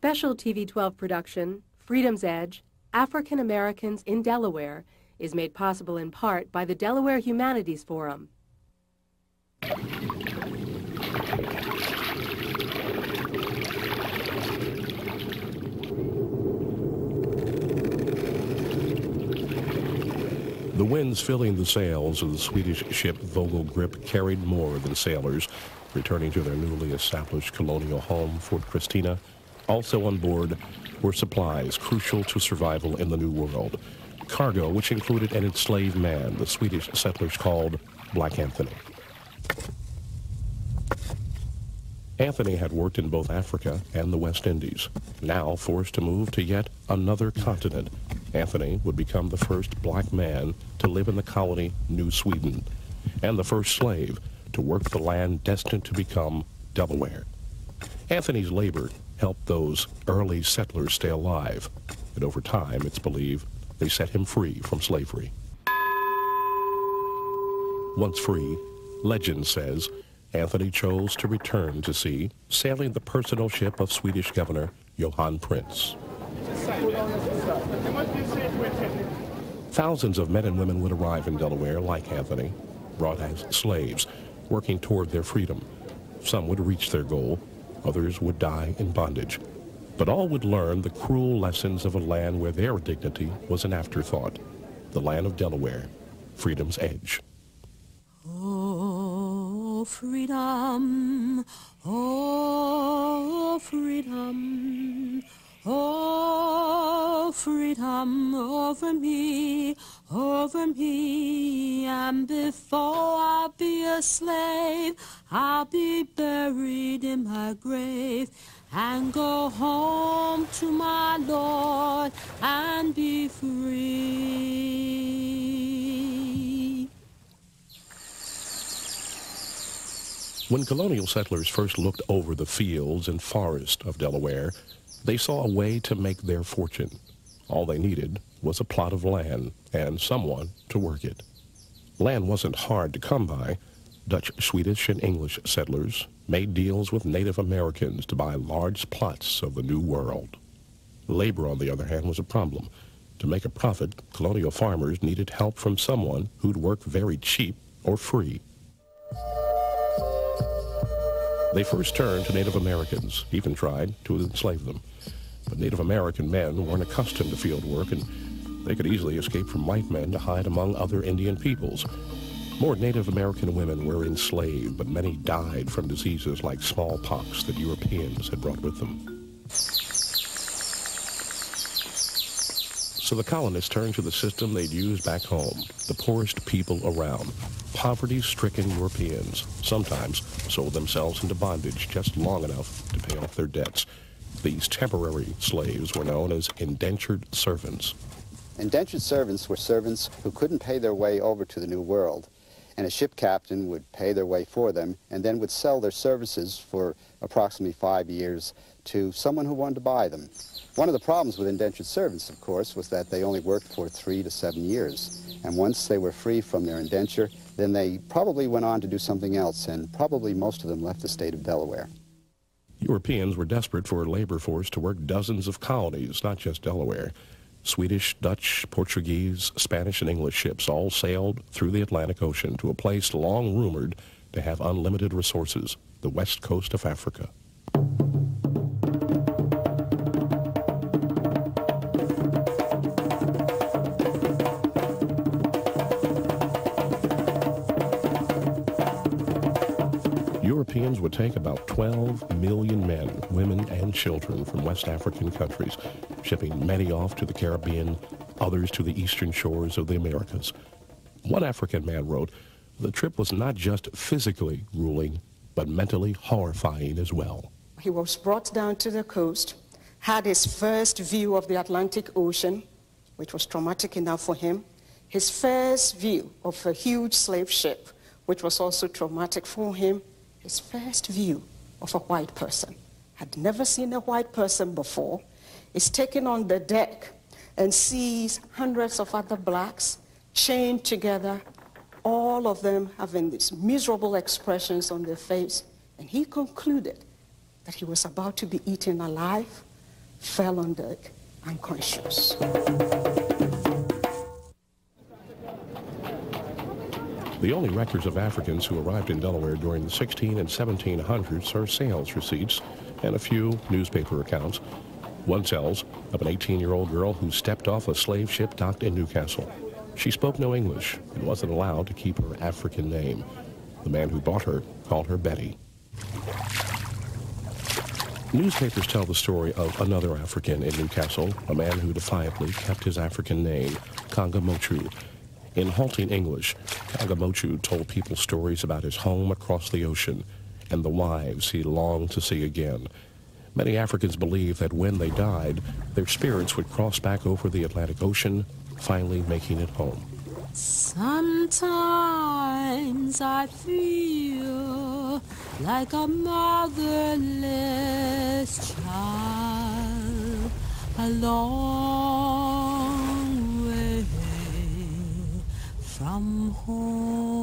special TV 12 production, Freedom's Edge African Americans in Delaware, is made possible in part by the Delaware Humanities Forum. The winds filling the sails of the Swedish ship Fogel Grip carried more than sailors returning to their newly established colonial home, Fort Christina. Also on board were supplies crucial to survival in the New World. Cargo, which included an enslaved man the Swedish settlers called Black Anthony. Anthony had worked in both Africa and the West Indies. Now forced to move to yet another continent, Anthony would become the first black man to live in the colony New Sweden and the first slave to work the land destined to become Delaware. Anthony's labor helped those early settlers stay alive, and over time, it's believed, they set him free from slavery. Once free, legend says Anthony chose to return to sea, sailing the personal ship of Swedish Governor Johan Printz. Thousands of men and women would arrive in Delaware like Anthony, brought as slaves, working toward their freedom. Some would reach their goal, others would die in bondage. But all would learn the cruel lessons of a land where their dignity was an afterthought, the land of Delaware, freedom's edge. Oh, freedom, oh, freedom, oh, freedom over me, over me, and before I'll be a slave, I'll be buried in my grave and go home to my Lord and be free. When colonial settlers first looked over the fields and forest of Delaware, they saw a way to make their fortune. All they needed was a plot of land and someone to work it. Land wasn't hard to come by. Dutch, Swedish, and English settlers made deals with Native Americans to buy large plots of the New World. Labor, on the other hand, was a problem. To make a profit, colonial farmers needed help from someone who'd work very cheap or free. They first turned to Native Americans, even tried to enslave them. But Native American men weren't accustomed to field work and they could easily escape from white men to hide among other Indian peoples. More Native American women were enslaved, but many died from diseases like smallpox that Europeans had brought with them. So the colonists turned to the system they'd used back home, the poorest people around, poverty-stricken Europeans, sometimes sold themselves into bondage just long enough to pay off their debts. These temporary slaves were known as indentured servants. Indentured servants were servants who couldn't pay their way over to the New World, and a ship captain would pay their way for them and then would sell their services for approximately five years to someone who wanted to buy them. One of the problems with indentured servants, of course, was that they only worked for three to seven years. And once they were free from their indenture, then they probably went on to do something else, and probably most of them left the state of Delaware. Europeans were desperate for a labor force to work dozens of colonies, not just Delaware. Swedish, Dutch, Portuguese, Spanish, and English ships all sailed through the Atlantic Ocean to a place long rumored to have unlimited resources, the west coast of Africa. Europeans would take about 12 million men, women, and children from West African countries, shipping many off to the Caribbean, others to the eastern shores of the Americas. One African man wrote, the trip was not just physically grueling, but mentally horrifying as well. He was brought down to the coast, had his first view of the Atlantic Ocean, which was traumatic enough for him, his first view of a huge slave ship, which was also traumatic for him, his first view of a white person. Had never seen a white person before, is taken on the deck and sees hundreds of other blacks chained together, all of them having these miserable expressions on their face. And he concluded that he was about to be eaten alive fell on deck unconscious. The only records of Africans who arrived in Delaware during the 16 and 1700s are sales receipts and a few newspaper accounts. One tells of an 18-year-old girl who stepped off a slave ship docked in New Castle. She spoke no English and wasn't allowed to keep her African name. The man who bought her called her Betty. Newspapers tell the story of another African in New Castle, a man who defiantly kept his African name, Kanga Mochu, in halting English, Kagamochu told people stories about his home across the ocean and the wives he longed to see again. Many Africans believe that when they died, their spirits would cross back over the Atlantic Ocean, finally making it home. Sometimes I feel like a motherless child alone home.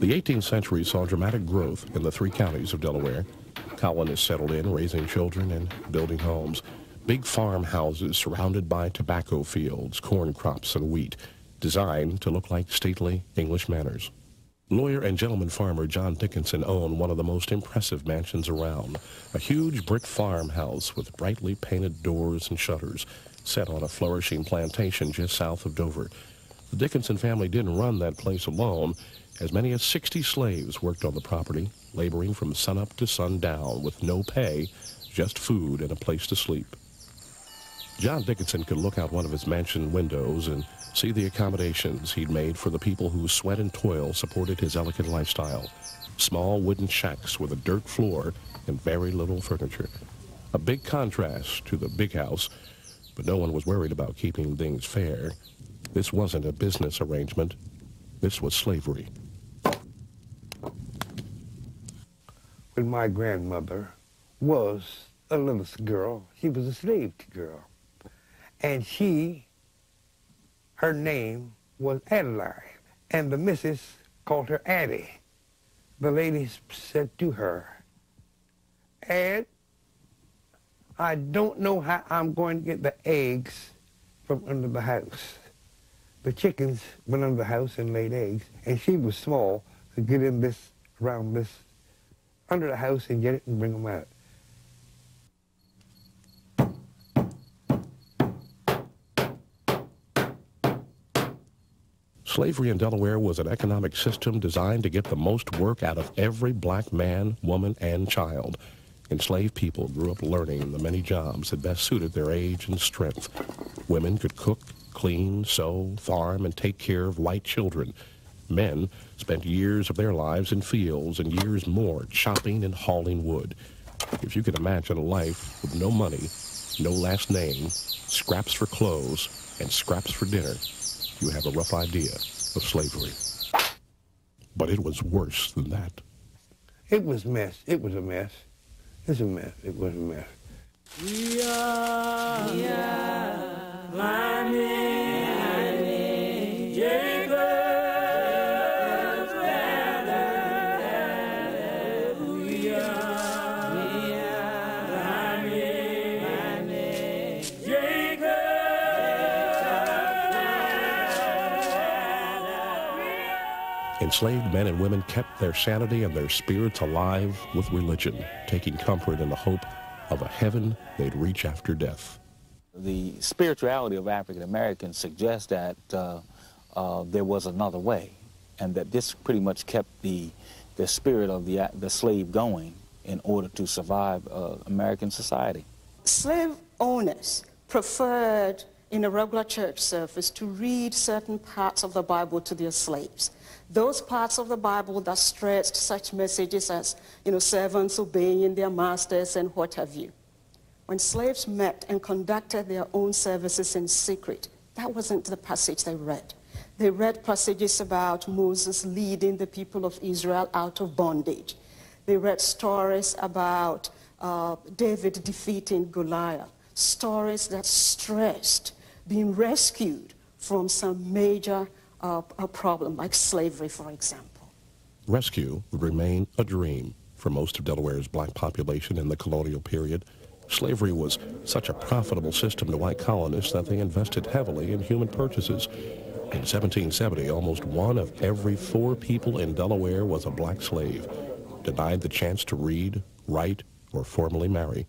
The 18th century saw dramatic growth in the three counties of Delaware. Colonists settled in, raising children and building homes. Big farmhouses surrounded by tobacco fields, corn crops, and wheat, designed to look like stately English manors. Lawyer and gentleman farmer John Dickinson owned one of the most impressive mansions around, a huge brick farmhouse with brightly painted doors and shutters set on a flourishing plantation just south of Dover. The Dickinson family didn't run that place alone. As many as 60 slaves worked on the property, laboring from sunup to sundown with no pay, just food and a place to sleep. John Dickinson could look out one of his mansion windows and see the accommodations he'd made for the people whose sweat and toil supported his elegant lifestyle. Small wooden shacks with a dirt floor and very little furniture. A big contrast to the big house, but no one was worried about keeping things fair. This wasn't a business arrangement. This was slavery. When my grandmother was a little girl, she was a slave girl. And she her name was Adeline, and the missus called her Addie. The lady said to her, Ad, I don't know how I'm going to get the eggs from under the house. The chickens went under the house and laid eggs, and she was small to get in this, around this, under the house and get it and bring them out. Slavery in Delaware was an economic system designed to get the most work out of every black man, woman, and child. Enslaved people grew up learning the many jobs that best suited their age and strength. Women could cook, clean, sew, farm, and take care of white children. Men spent years of their lives in fields and years more chopping and hauling wood. If you could imagine a life with no money, no last name, scraps for clothes, and scraps for dinner, you have a rough idea of slavery. But it was worse than that. It was mess. It was a mess. It's a mess. It was a mess. We are, we are enslaved men and women kept their sanity and their spirits alive with religion, taking comfort in the hope of a heaven they'd reach after death. The spirituality of African Americans suggests that uh, uh, there was another way, and that this pretty much kept the, the spirit of the, the slave going in order to survive uh, American society. Slave owners preferred in a regular church service to read certain parts of the Bible to their slaves those parts of the Bible that stressed such messages as, you know, servants obeying their masters and what have you. When slaves met and conducted their own services in secret, that wasn't the passage they read. They read passages about Moses leading the people of Israel out of bondage. They read stories about uh, David defeating Goliath, stories that stressed being rescued from some major uh, a problem, like slavery, for example. Rescue would remain a dream for most of Delaware's black population in the colonial period. Slavery was such a profitable system to white colonists that they invested heavily in human purchases. In 1770, almost one of every four people in Delaware was a black slave, denied the chance to read, write, or formally marry.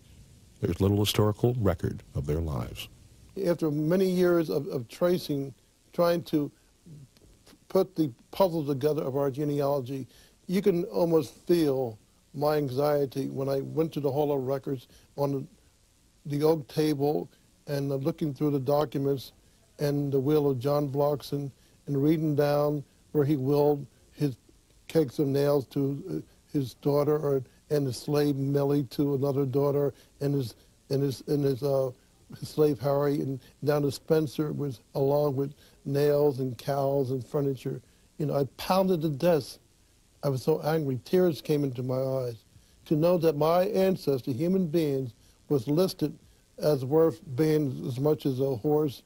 There's little historical record of their lives. After many years of, of tracing, trying to put the puzzle together of our genealogy, you can almost feel my anxiety when I went to the Hall of Records on the, oak table and uh, looking through the documents and the will of John Blockson and reading down where he willed his cakes of nails to uh, his daughter or, and his slave Millie to another daughter and his and his and his, uh, slave Harry and down to Spencer was along with nails and cows and furniture. You know, I pounded the desk. I was so angry. Tears came into my eyes to know that my ancestor, human beings, was listed as worth being as much as a horse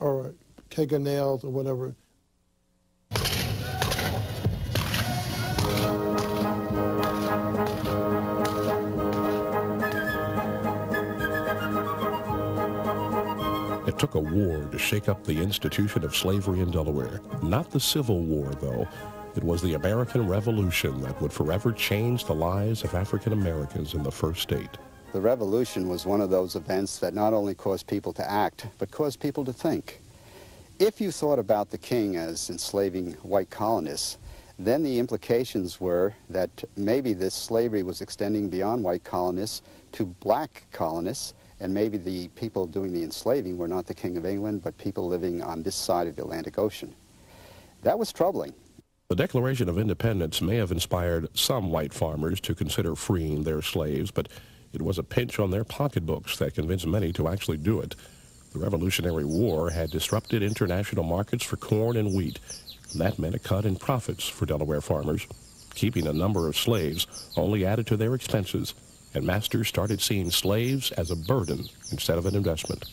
or a keg of nails or whatever. Took a war to shake up the institution of slavery in Delaware. Not the Civil War, though. It was the American Revolution that would forever change the lives of African Americans in the first state. The revolution was one of those events that not only caused people to act, but caused people to think. If you thought about the king as enslaving white colonists, then the implications were that maybe this slavery was extending beyond white colonists to black colonists, and maybe the people doing the enslaving were not the King of England, but people living on this side of the Atlantic Ocean. That was troubling. The Declaration of Independence may have inspired some white farmers to consider freeing their slaves, but it was a pinch on their pocketbooks that convinced many to actually do it. The Revolutionary War had disrupted international markets for corn and wheat, and that meant a cut in profits for Delaware farmers. Keeping a number of slaves only added to their expenses, and masters started seeing slaves as a burden instead of an investment.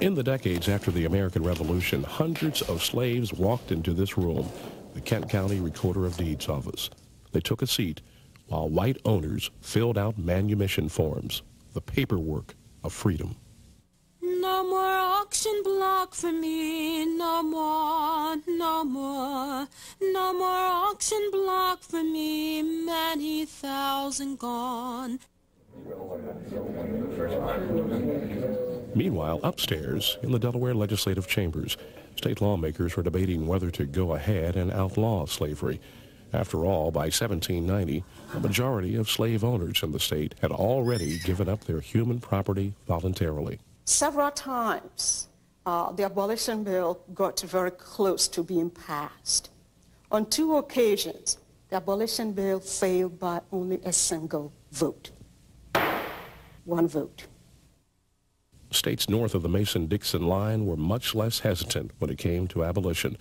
In the decades after the American Revolution, hundreds of slaves walked into this room, the Kent County Recorder of Deeds office. They took a seat while white owners filled out manumission forms, the paperwork of freedom. No more auction block for me, no more, no more. No more auction block for me, many thousand gone. Meanwhile, upstairs in the Delaware legislative chambers, state lawmakers were debating whether to go ahead and outlaw slavery. After all, by 1790, a majority of slave owners in the state had already given up their human property voluntarily. Several times, uh, the abolition bill got very close to being passed. On two occasions, the abolition bill failed by only a single vote. One vote. States north of the Mason-Dixon line were much less hesitant when it came to abolition.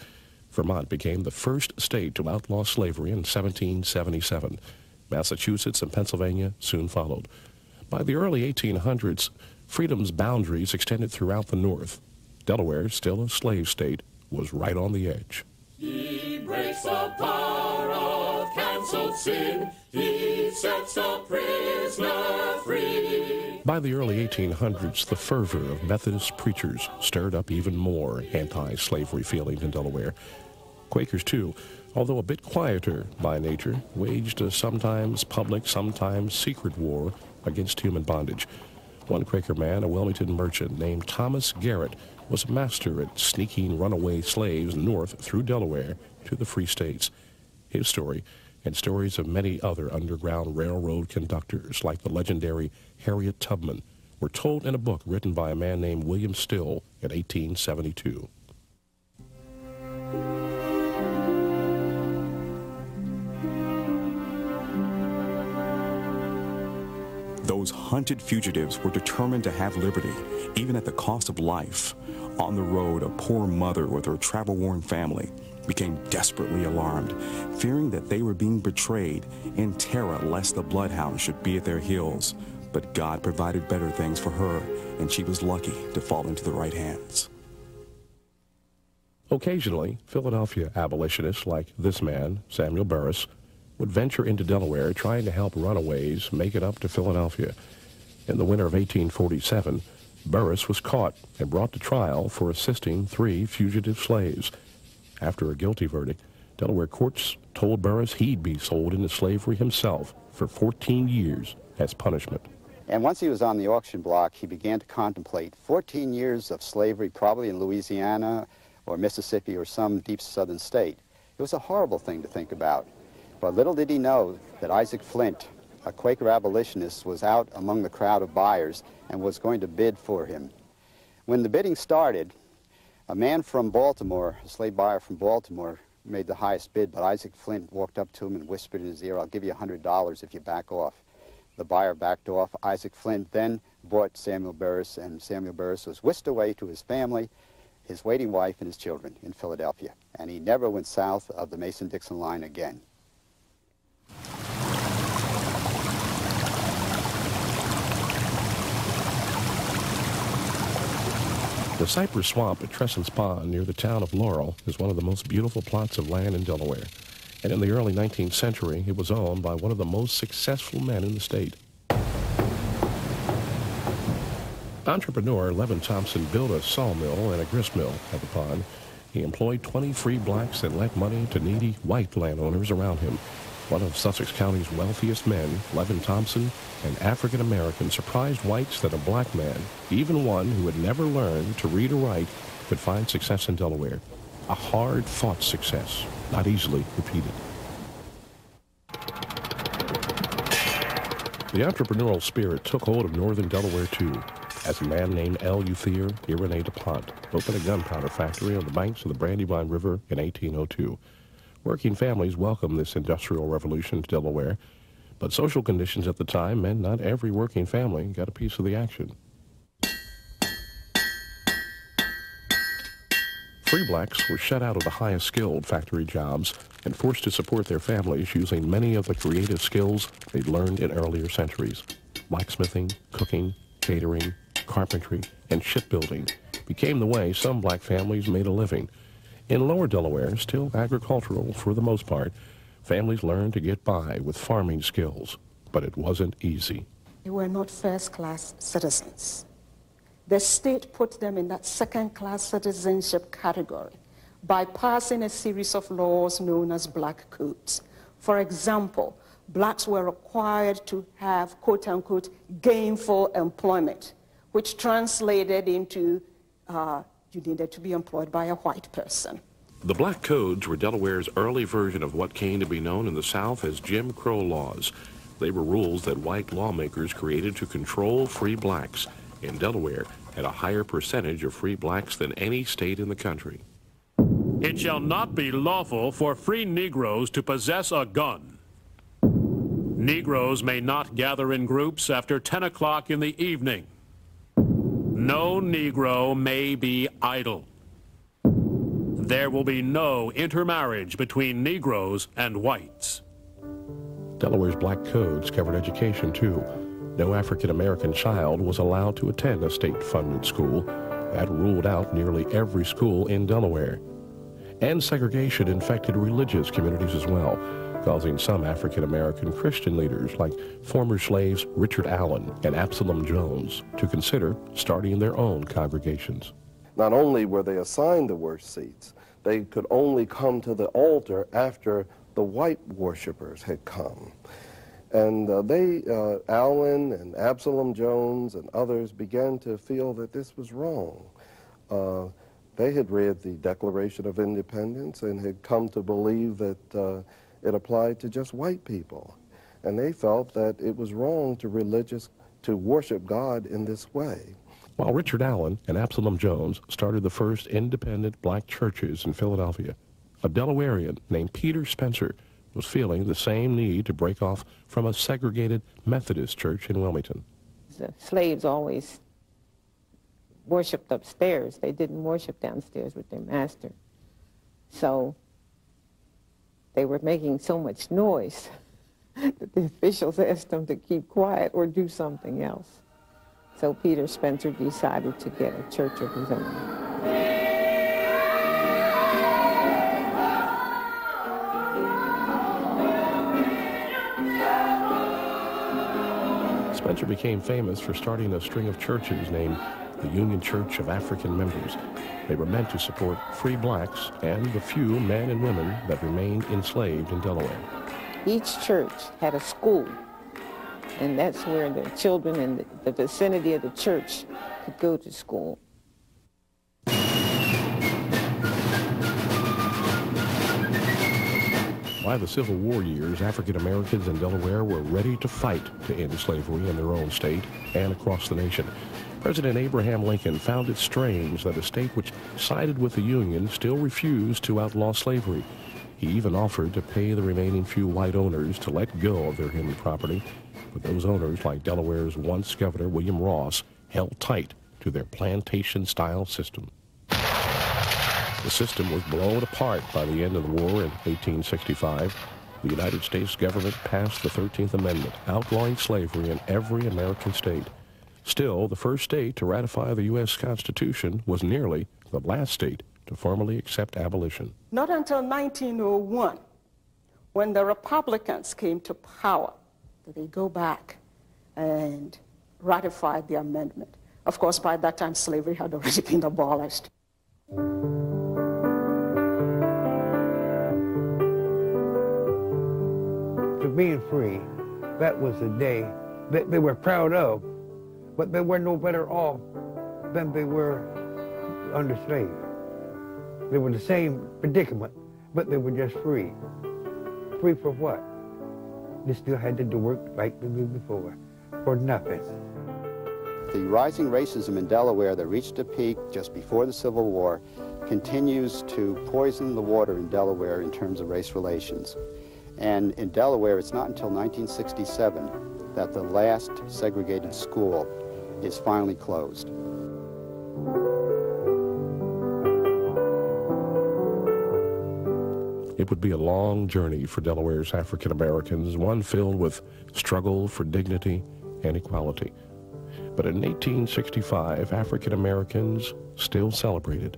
Vermont became the first state to outlaw slavery in 1777. Massachusetts and Pennsylvania soon followed. By the early 1800s, freedom's boundaries extended throughout the North. Delaware, still a slave state, was right on the edge. He breaks the power of canceled sin. He sets the prisoner free. By the early 1800s, the fervor of Methodist preachers stirred up even more anti-slavery feelings in Delaware. Quakers, too, although a bit quieter by nature, waged a sometimes public, sometimes secret war against human bondage. One Quaker man, a Wilmington merchant named Thomas Garrett, was a master at sneaking runaway slaves north through Delaware to the Free States. His story, and stories of many other Underground Railroad conductors like the legendary Harriet Tubman, were told in a book written by a man named William Still in 1872. Those hunted fugitives were determined to have liberty, even at the cost of life. On the road, a poor mother with her travel-worn family became desperately alarmed, fearing that they were being betrayed in terror lest the bloodhounds should be at their heels. But God provided better things for her, and she was lucky to fall into the right hands. Occasionally, Philadelphia abolitionists like this man, Samuel Burris, would venture into Delaware trying to help runaways make it up to Philadelphia. In the winter of 1847, Burris was caught and brought to trial for assisting three fugitive slaves. After a guilty verdict, Delaware courts told Burris he'd be sold into slavery himself for 14 years as punishment. And once he was on the auction block, he began to contemplate 14 years of slavery, probably in Louisiana or Mississippi or some deep southern state. It was a horrible thing to think about. But little did he know that Isaac Flint, a Quaker abolitionist, was out among the crowd of buyers and was going to bid for him. When the bidding started, a man from Baltimore, a slave buyer from Baltimore, made the highest bid, but Isaac Flint walked up to him and whispered in his ear, I'll give you $100 if you back off. The buyer backed off. Isaac Flint then bought Samuel Burris, and Samuel Burris was whisked away to his family, his waiting wife, and his children in Philadelphia. And he never went south of the Mason-Dixon line again. The cypress swamp at Trussum's Pond near the town of Laurel is one of the most beautiful plots of land in Delaware. And in the early 19th century, it was owned by one of the most successful men in the state. Entrepreneur Levin Thompson built a sawmill and a gristmill at the pond. He employed 20 free blacks and lent money to needy white landowners around him. One of Sussex County's wealthiest men, Levin Thompson, an African American, surprised whites that a black man, even one who had never learned to read or write, could find success in Delaware. A hard-fought success, not easily repeated. The entrepreneurial spirit took hold of northern Delaware too, as a man named L. Uthier Irenae DuPont opened a gunpowder factory on the banks of the Brandywine River in 1802. Working families welcomed this industrial revolution to Delaware, but social conditions at the time meant not every working family got a piece of the action. Free blacks were shut out of the highest skilled factory jobs and forced to support their families using many of the creative skills they'd learned in earlier centuries. Blacksmithing, cooking, catering, carpentry, and shipbuilding became the way some black families made a living, in lower Delaware, still agricultural for the most part, families learned to get by with farming skills, but it wasn't easy. They were not first-class citizens. The state put them in that second-class citizenship category by passing a series of laws known as black codes. For example, blacks were required to have quote-unquote gainful employment, which translated into uh, you needed to be employed by a white person. The Black Codes were Delaware's early version of what came to be known in the South as Jim Crow laws. They were rules that white lawmakers created to control free blacks. and Delaware, had a higher percentage of free blacks than any state in the country. It shall not be lawful for free Negroes to possess a gun. Negroes may not gather in groups after 10 o'clock in the evening. No Negro may be idle. There will be no intermarriage between Negroes and whites. Delaware's black codes covered education, too. No African American child was allowed to attend a state funded school. That ruled out nearly every school in Delaware. And segregation infected religious communities as well, causing some African American Christian leaders like former slaves Richard Allen and Absalom Jones to consider starting their own congregations. Not only were they assigned the worst seats, they could only come to the altar after the white worshippers had come. And uh, they, uh, Allen and Absalom Jones and others began to feel that this was wrong. Uh, they had read the Declaration of Independence and had come to believe that uh, it applied to just white people. And they felt that it was wrong to religious, to worship God in this way. While Richard Allen and Absalom Jones started the first independent black churches in Philadelphia, a Delawarean named Peter Spencer was feeling the same need to break off from a segregated Methodist church in Wilmington. The slaves always worshipped upstairs. They didn't worship downstairs with their master. So they were making so much noise that the officials asked them to keep quiet or do something else. So Peter Spencer decided to get a church of his own. Spencer became famous for starting a string of churches named the Union Church of African Members. They were meant to support free blacks and the few men and women that remained enslaved in Delaware. Each church had a school, and that's where the children in the vicinity of the church could go to school. By the Civil War years, African Americans in Delaware were ready to fight to end slavery in their own state and across the nation. President Abraham Lincoln found it strange that a state which sided with the Union still refused to outlaw slavery. He even offered to pay the remaining few white owners to let go of their hidden property, but those owners, like Delaware's once governor William Ross, held tight to their plantation-style system. The system was blown apart by the end of the war in 1865. The United States government passed the 13th Amendment, outlawing slavery in every American state. Still, the first state to ratify the U.S. Constitution was nearly the last state to formally accept abolition. Not until 1901, when the Republicans came to power, did they go back and ratify the amendment. Of course, by that time, slavery had already been abolished. to being free, that was a day that they were proud of, but they were no better off than they were under slavery. They were the same predicament, but they were just free. Free for what? They still had to do work like they did before, for nothing. The rising racism in Delaware that reached a peak just before the Civil War continues to poison the water in Delaware in terms of race relations. And in Delaware, it's not until 1967 that the last segregated school is finally closed. It would be a long journey for Delaware's African Americans, one filled with struggle for dignity and equality. But in 1865, African Americans still celebrated.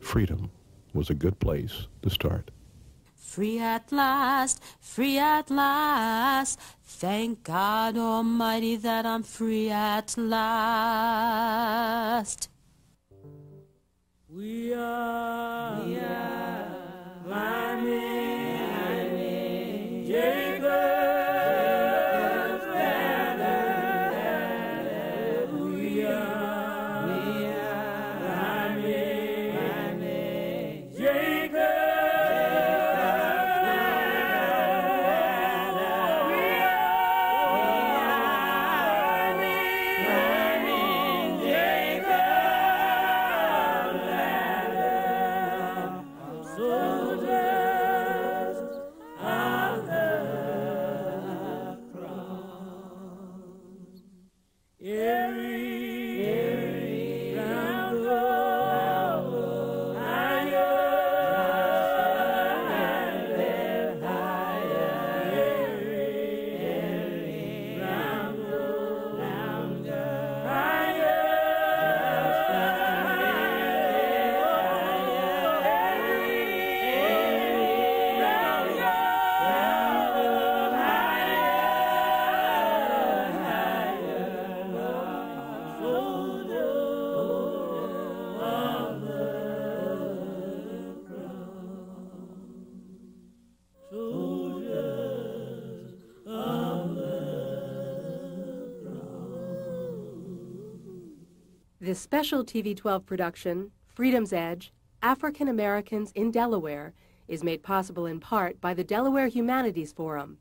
Freedom was a good place to start. Free at last, free at last. Thank God Almighty that I'm free at last. We are, we are This special TV 12 production, Freedom's Edge African Americans in Delaware, is made possible in part by the Delaware Humanities Forum